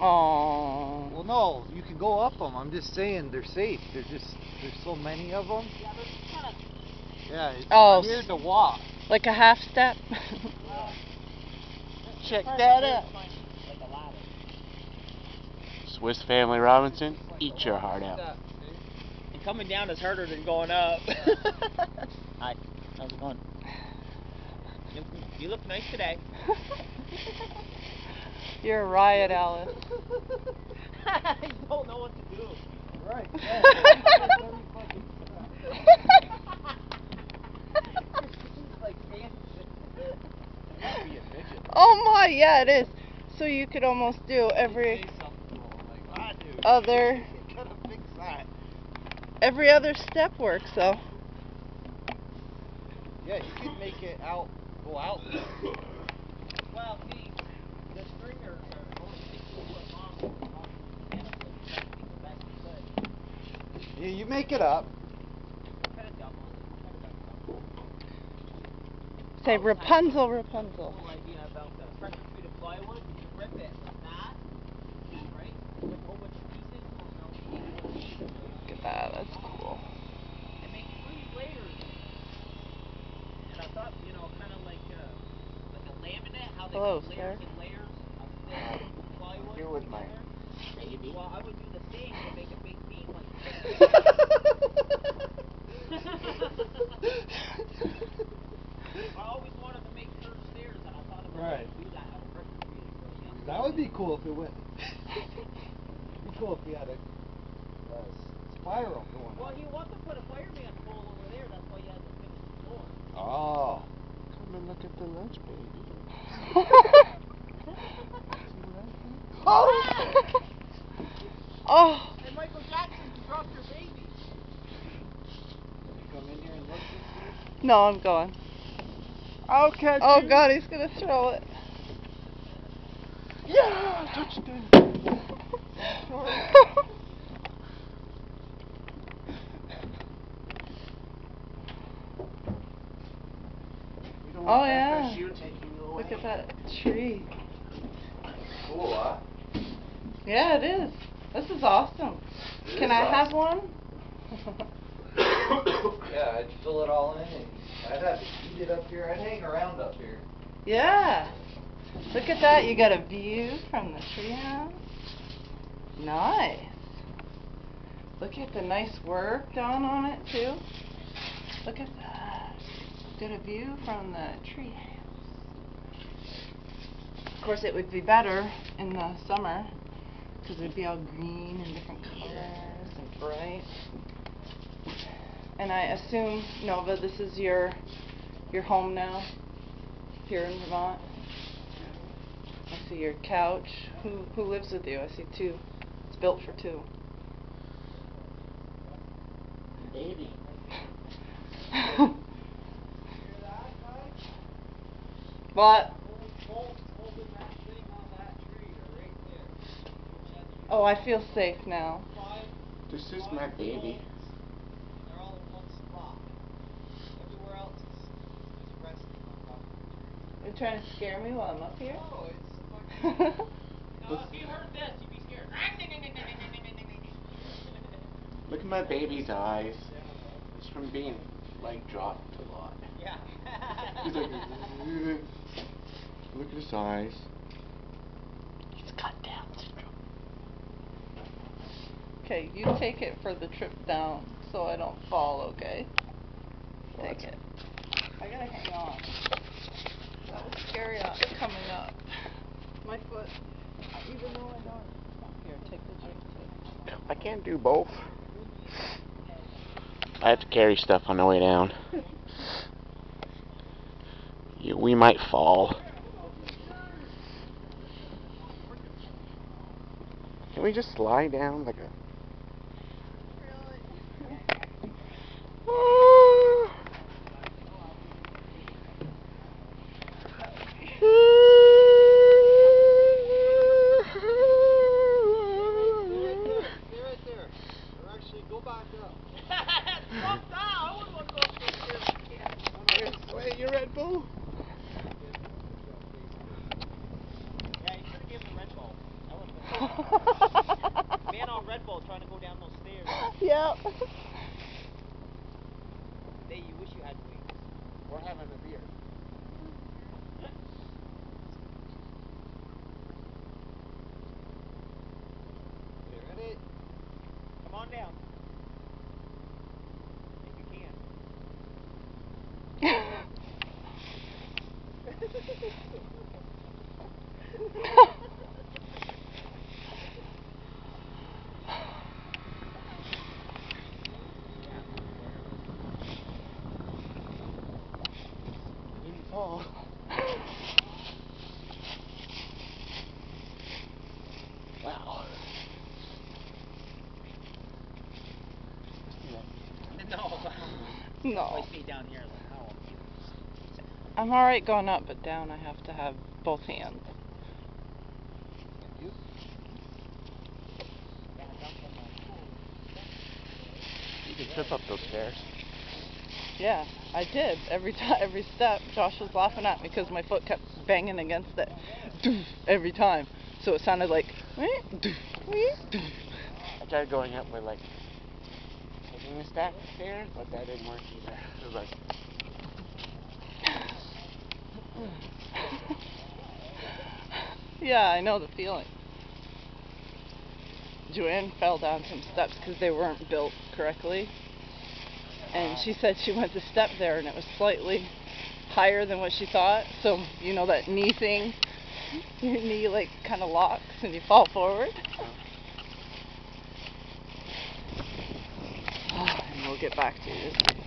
Oh. Well, no, you can go up them. I'm just saying they're safe. They're just there's so many of them. Yeah, but it's kind of. Yeah, it's Oh, weird to walk. Like a half step. Check that out. Like. Swiss Family Robinson, eat your heart out. And coming down is harder than going up. Hi, how's it going? You, you look nice today. You're a riot, Alice. you don't know what to do. Right. oh my, yeah, it is. So you could almost do every other every other step works. So Yeah, you could make it out, go out. Well, see, Yeah, you make it up. Kind of double. Kind of double. say Rapunzel, Rapunzel. whole idea about the pressure treated plywood, you can rip it like that, right? With a whole bunch of pieces, so no, Look at that, that's cool. and make three layers. And I thought, you know, kind of like uh, like a laminate, how they Hello, put sir. layers and layers of thick With my baby. Well, I would do the same to make a big beam like I always wanted to make curved stairs, and I thought about Right. do that out of pressure really young. That would be cool if it went. It'd be cool if we had a, a spiral going Well, on. he wants to put a fireman pole over there. That's why he has to finish the floor. Oh. Come and look at the lunch baby. Oh! oh, And Michael Jackson, you dropped your baby. Come in here and look this no, I'm going. I'll catch Oh God, he's gonna throw it. Yeah, touchdown. Oh, yeah. FSU taking you away. Look at that tree. Cool, huh? Yeah, it is. This is awesome. It Can is I have one? yeah, I'd fill it all in I'd have to eat it up here. I'd hang around up here. Yeah. Look at that. You got a view from the treehouse. Nice. Look at the nice work done on it too. Look at that. Got a view from the treehouse. Of course, it would be better in the summer because it would be all green and different colors and bright. And I assume Nova, this is your your home now here in Vermont. I see your couch. Who who lives with you? I see two. It's built for two. Baby. what? Oh, I feel safe now. This is my baby. They're all in one spot. Everywhere else is, is resting on top of the tree. You're trying to scare me while I'm up here? No, it's fucking. No, if you heard this, you'd be scared. Look at my baby's eyes. It's from being like dropped a lot. yeah. He's like, look at his eyes. He's got Down syndrome. Okay, you take it for the trip down so I don't fall, okay? Take it. I gotta hang on. That was scary uh, coming up. My foot. Even though I don't. Here, take the drink too. I can't do both. I have to carry stuff on the way down. You, we might fall. Can we just lie down like a... Yeah, you should have given him Red Bull. Man on Red Bull trying to go down those stairs. Yep. They, you wish you had wings. We're having a beer. There it is. Come on down. No. No. Always stay down here like how I'm alright going up, but down I have to have both hands. You? Yeah, jump on the pool. You can trip up those stairs. Yeah, I did. Every time, every step, Josh was laughing at me because my foot kept banging against it every time. So it sounded like. "Wee, doof. I tried going up with like taking a stack stairs, but that didn't work either. It was like yeah, I know the feeling. Joanne fell down some steps because they weren't built correctly. And she said she went to step there and it was slightly higher than what she thought. So, you know that knee thing? Your knee like kind of locks and you fall forward. Oh. and we'll get back to you.